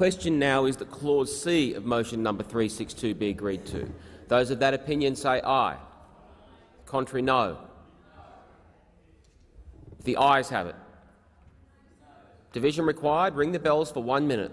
question now is that clause C of motion number 362 be agreed to. Those of that opinion say aye. Contrary, no. The ayes have it. Division required. Ring the bells for one minute.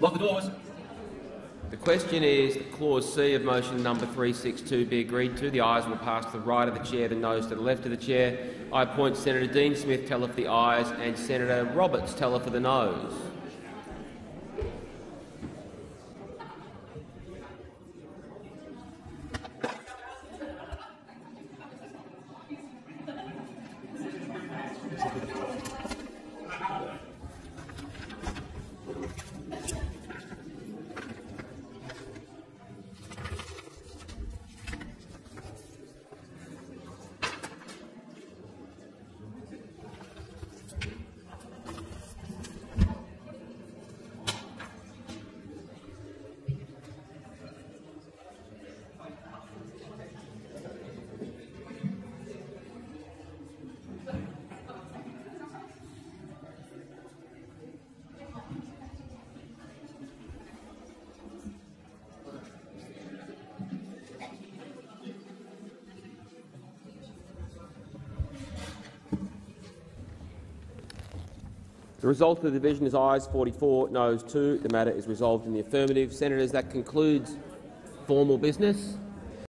Lock the doors. The question is that clause C of motion number 362 be agreed to. The ayes will pass to the right of the chair, the noes to the left of the chair. I appoint Senator Dean Smith teller for the ayes and Senator Roberts teller for the noes. The result of the division is ayes 44, noes 2. The matter is resolved in the affirmative. Senators, that concludes formal business.